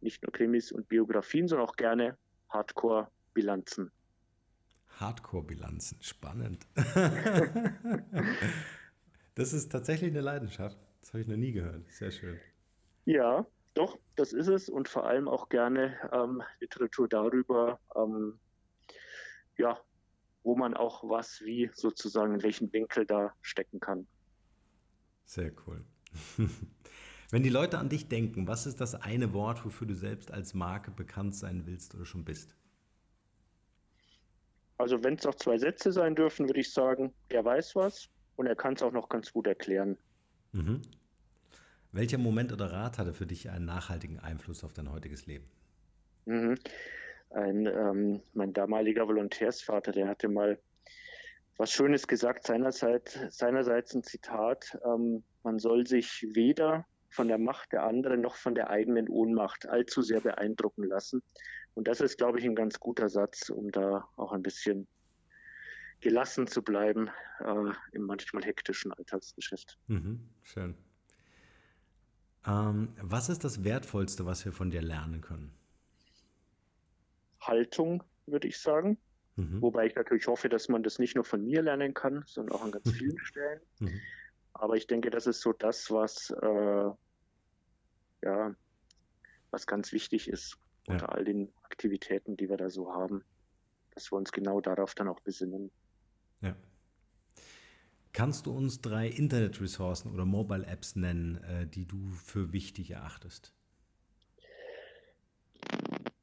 nicht nur Krimis und Biografien, sondern auch gerne Hardcore-Bilanzen. Hardcore-Bilanzen, spannend. das ist tatsächlich eine Leidenschaft. Das habe ich noch nie gehört. Sehr schön. Ja, doch, das ist es und vor allem auch gerne ähm, Literatur darüber, ähm, ja, wo man auch was wie sozusagen in welchen Winkel da stecken kann. Sehr cool. Wenn die Leute an dich denken, was ist das eine Wort, wofür du selbst als Marke bekannt sein willst oder schon bist? Also wenn es auch zwei Sätze sein dürfen, würde ich sagen, er weiß was und er kann es auch noch ganz gut erklären. Mhm. Welcher Moment oder Rat hatte für dich einen nachhaltigen Einfluss auf dein heutiges Leben? Mhm. Ein, ähm, mein damaliger Volontärsvater, der hatte mal was Schönes gesagt, seinerseits, seinerseits ein Zitat, ähm, man soll sich weder von der Macht der anderen noch von der eigenen Ohnmacht allzu sehr beeindrucken lassen. Und das ist, glaube ich, ein ganz guter Satz, um da auch ein bisschen gelassen zu bleiben äh, im manchmal hektischen Alltagsgeschäft. Mhm, schön. Ähm, was ist das Wertvollste, was wir von dir lernen können? Haltung, würde ich sagen. Mhm. Wobei ich natürlich hoffe, dass man das nicht nur von mir lernen kann, sondern auch an ganz vielen Stellen. Mhm. Aber ich denke, das ist so das, was äh, ja, was ganz wichtig ist ja. unter all den Aktivitäten, die wir da so haben, dass wir uns genau darauf dann auch besinnen. Ja. Kannst du uns drei Internetressourcen oder Mobile Apps nennen, äh, die du für wichtig erachtest?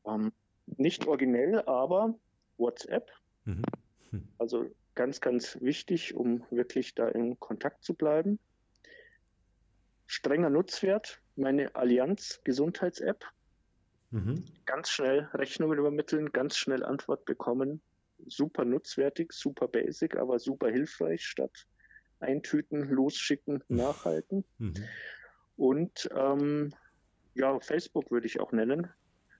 Ähm, nicht originell, aber WhatsApp. Mhm. Hm. Also ganz, ganz wichtig, um wirklich da in Kontakt zu bleiben. Strenger Nutzwert, meine Allianz Gesundheits-App. Mhm. Ganz schnell Rechnungen übermitteln, ganz schnell Antwort bekommen. Super nutzwertig, super basic, aber super hilfreich statt eintüten, losschicken, nachhalten. Mhm. Und ähm, ja, Facebook würde ich auch nennen,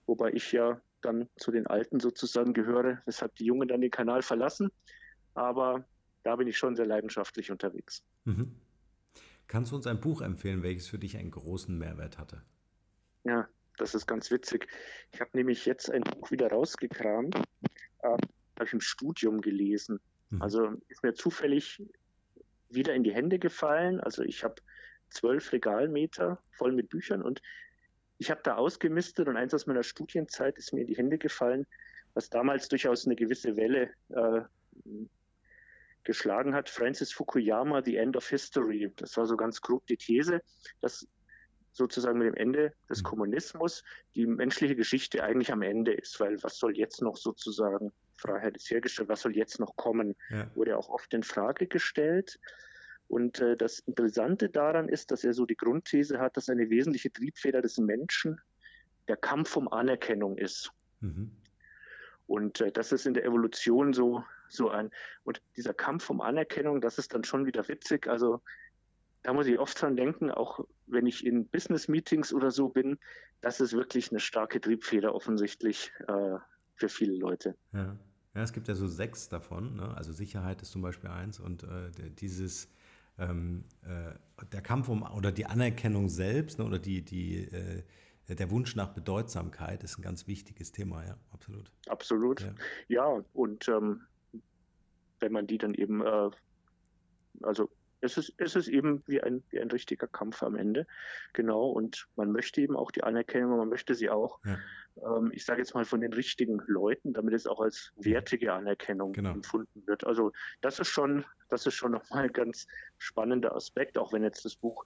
wobei ich ja dann zu den Alten sozusagen gehöre, weshalb die Jungen dann den Kanal verlassen. Aber da bin ich schon sehr leidenschaftlich unterwegs. Mhm. Kannst du uns ein Buch empfehlen, welches für dich einen großen Mehrwert hatte? Ja, das ist ganz witzig. Ich habe nämlich jetzt ein Buch wieder rausgekramt, äh, habe ich im Studium gelesen. Mhm. Also ist mir zufällig wieder in die Hände gefallen. Also ich habe zwölf Regalmeter voll mit Büchern und ich habe da ausgemistet und eins aus meiner Studienzeit ist mir in die Hände gefallen, was damals durchaus eine gewisse Welle äh, geschlagen hat. Francis Fukuyama, The End of History. Das war so ganz grob die These, dass sozusagen mit dem Ende des mhm. Kommunismus die menschliche Geschichte eigentlich am Ende ist, weil was soll jetzt noch sozusagen, Freiheit ist hergestellt, was soll jetzt noch kommen, ja. wurde auch oft in Frage gestellt. Und äh, das Interessante daran ist, dass er so die Grundthese hat, dass eine wesentliche Triebfeder des Menschen der Kampf um Anerkennung ist. Mhm. Und äh, das ist in der Evolution so, so ein, und dieser Kampf um Anerkennung, das ist dann schon wieder witzig. Also da muss ich oft dran denken, auch wenn ich in Business-Meetings oder so bin, das ist wirklich eine starke Triebfeder offensichtlich äh, für viele Leute. Ja. ja, es gibt ja so sechs davon. Ne? Also Sicherheit ist zum Beispiel eins und äh, dieses ähm, äh, der Kampf um oder die Anerkennung selbst ne? oder die, die äh, der Wunsch nach Bedeutsamkeit ist ein ganz wichtiges Thema, ja, absolut. Absolut. Ja, ja und ähm, wenn man die dann eben, äh, also es ist, es ist eben wie ein, wie ein richtiger Kampf am Ende. Genau. Und man möchte eben auch die Anerkennung, man möchte sie auch, ja. ähm, ich sage jetzt mal, von den richtigen Leuten, damit es auch als wertige Anerkennung genau. empfunden wird. Also das ist schon, das ist schon nochmal ein ganz spannender Aspekt, auch wenn jetzt das Buch,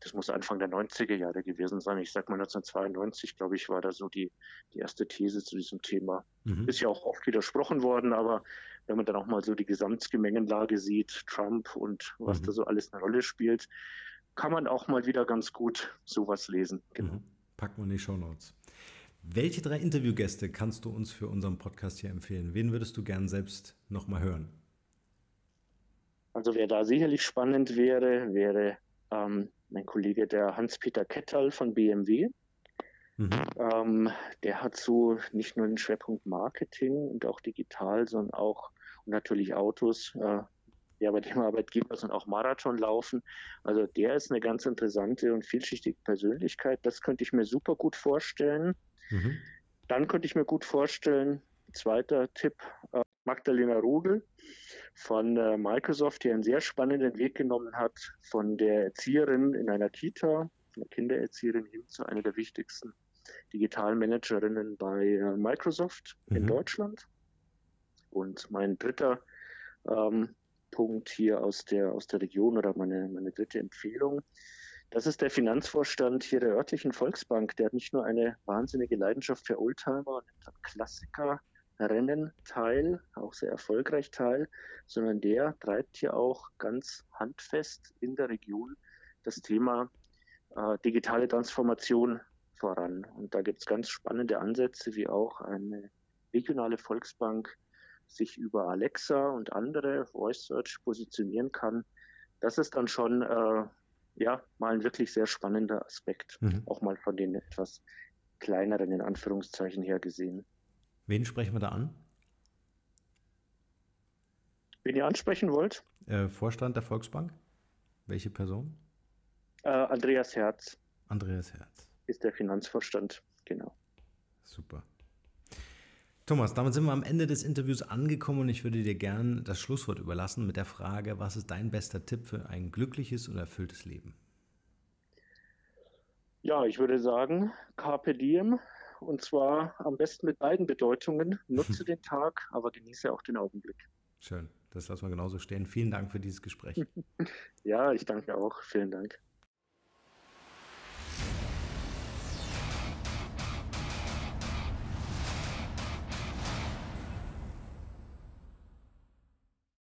das muss Anfang der 90er Jahre gewesen sein. Ich sag mal 1992, glaube ich, war da so die, die erste These zu diesem Thema. Mhm. Ist ja auch oft widersprochen worden, aber wenn man dann auch mal so die Gesamtgemengenlage sieht, Trump und was mhm. da so alles eine Rolle spielt, kann man auch mal wieder ganz gut sowas lesen. Genau. Mhm. Packen wir in die Show Notes. Welche drei Interviewgäste kannst du uns für unseren Podcast hier empfehlen? Wen würdest du gern selbst nochmal hören? Also wer da sicherlich spannend wäre, wäre ähm, mein Kollege der Hans-Peter Kettal von BMW. Mhm. Ähm, der hat so nicht nur den Schwerpunkt Marketing und auch digital, sondern auch und natürlich Autos, äh, ja, bei dem Arbeitgeber und auch Marathon laufen. Also der ist eine ganz interessante und vielschichtige Persönlichkeit. Das könnte ich mir super gut vorstellen. Mhm. Dann könnte ich mir gut vorstellen, zweiter Tipp, äh, Magdalena Rudel von äh, Microsoft, die einen sehr spannenden Weg genommen hat von der Erzieherin in einer Kita, einer Kindererzieherin hin zu einer der wichtigsten Digitalmanagerinnen bei äh, Microsoft mhm. in Deutschland. Und mein dritter ähm, Punkt hier aus der, aus der Region oder meine, meine dritte Empfehlung, das ist der Finanzvorstand hier der örtlichen Volksbank. Der hat nicht nur eine wahnsinnige Leidenschaft für Oldtimer und Klassiker, Rennen teil, auch sehr erfolgreich teil, sondern der treibt hier auch ganz handfest in der Region das Thema äh, digitale Transformation voran. Und da gibt es ganz spannende Ansätze, wie auch eine regionale Volksbank sich über Alexa und andere Voice Search positionieren kann. Das ist dann schon äh, ja mal ein wirklich sehr spannender Aspekt, mhm. auch mal von den etwas kleineren in Anführungszeichen her gesehen. Wen sprechen wir da an? Wen ihr ansprechen wollt? Äh, Vorstand der Volksbank? Welche Person? Äh, Andreas Herz. Andreas Herz. Ist der Finanzvorstand, genau. Super. Thomas, damit sind wir am Ende des Interviews angekommen und ich würde dir gern das Schlusswort überlassen mit der Frage, was ist dein bester Tipp für ein glückliches und erfülltes Leben? Ja, ich würde sagen, Carpe Diem, und zwar am besten mit beiden Bedeutungen. Nutze den Tag, aber genieße auch den Augenblick. Schön, das lassen wir genauso stehen. Vielen Dank für dieses Gespräch. ja, ich danke auch. Vielen Dank.